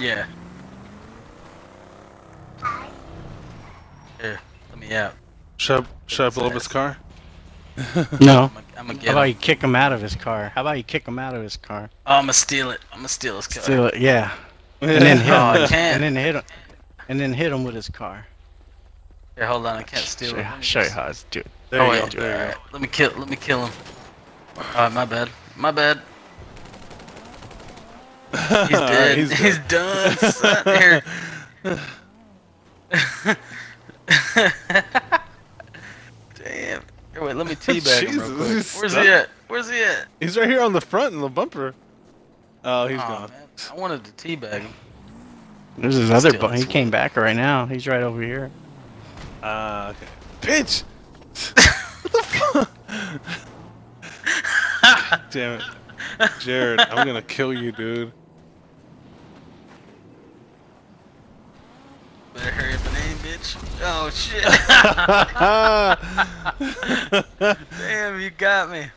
Yeah. Here, let me out. Should I, should I blow up his car? No. I'm gonna How about him. you kick him out of his car? How about you kick him out of his car? Oh, I'm gonna steal it. I'm gonna steal his car. Steal it, yeah. And then hit Oh, I him. can't. And then hit him. And then hit him with his car. Here, hold on. I can't steal Show, it. you- Let show you how it's do it. There oh you wait, go. There you alright. Let me kill. Let me kill him. Alright, my bad. My bad. He's go. dead. He's He's, dead. done. son. Here. Damn. Here, wait. Let me teabag him real Jesus, quick. Where's stuck. he at? Where's he at? He's right here on the front in the bumper. Oh, he's Aw, gone. man. I wanted to teabag him. There's his other Steal bu- his He came back right now. He's right over here. Ah, okay. Bitch! what the fuck? Damn it. Jared, I'm gonna kill you, dude. Hurry up and aim, bitch. Oh shit. Damn, you got me.